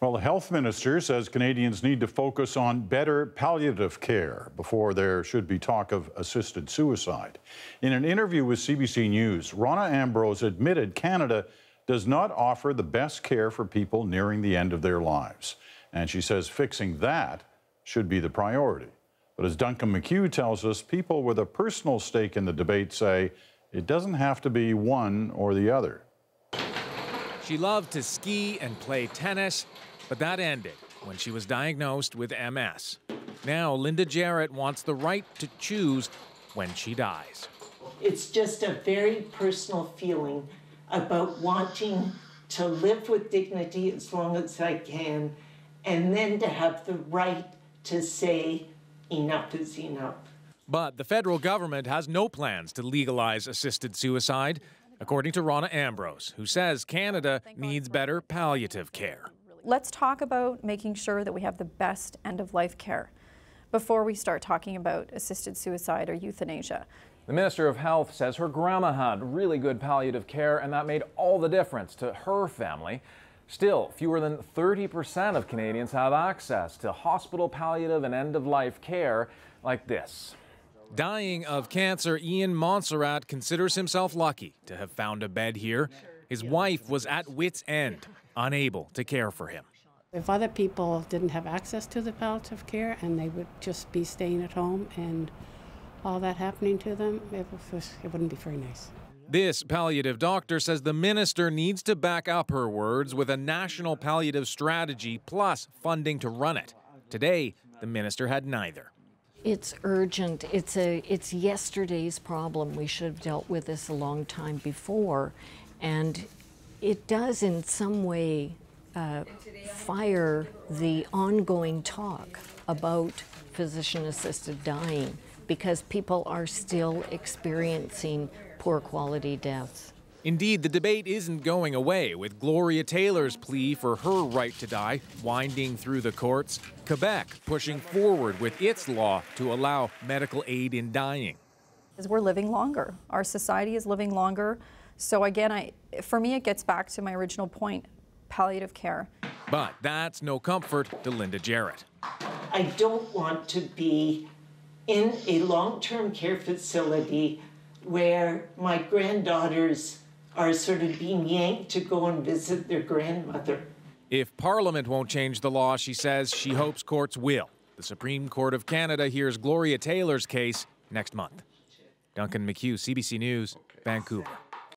Well, the health minister says Canadians need to focus on better palliative care before there should be talk of assisted suicide. In an interview with CBC News, Rona Ambrose admitted Canada does not offer the best care for people nearing the end of their lives. And she says fixing that should be the priority. But as Duncan McCue tells us, people with a personal stake in the debate say it doesn't have to be one or the other. She loved to ski and play tennis, but that ended when she was diagnosed with MS. Now, Linda Jarrett wants the right to choose when she dies. It's just a very personal feeling about wanting to live with dignity as long as I can, and then to have the right to say, enough is enough. But the federal government has no plans to legalize assisted suicide according to Rona Ambrose, who says Canada needs better palliative care. Let's talk about making sure that we have the best end of life care before we start talking about assisted suicide or euthanasia. The Minister of Health says her grandma had really good palliative care and that made all the difference to her family. Still, fewer than 30% of Canadians have access to hospital palliative and end of life care like this. Dying of cancer, Ian Montserrat considers himself lucky to have found a bed here. His wife was at wit's end, unable to care for him. If other people didn't have access to the palliative care and they would just be staying at home and all that happening to them, it, was, it wouldn't be very nice. This palliative doctor says the minister needs to back up her words with a national palliative strategy plus funding to run it. Today, the minister had neither. It's urgent. It's a it's yesterday's problem. We should have dealt with this a long time before, and it does in some way uh, fire the ongoing talk about physician-assisted dying because people are still experiencing poor quality deaths. Indeed, the debate isn't going away, with Gloria Taylor's plea for her right to die winding through the courts, Quebec pushing forward with its law to allow medical aid in dying. As we're living longer, our society is living longer. So again, I, for me, it gets back to my original point, palliative care. But that's no comfort to Linda Jarrett. I don't want to be in a long-term care facility where my granddaughters are sort of being yanked to go and visit their grandmother. If Parliament won't change the law, she says she hopes courts will. The Supreme Court of Canada hears Gloria Taylor's case next month. Duncan McCue, CBC News, Vancouver.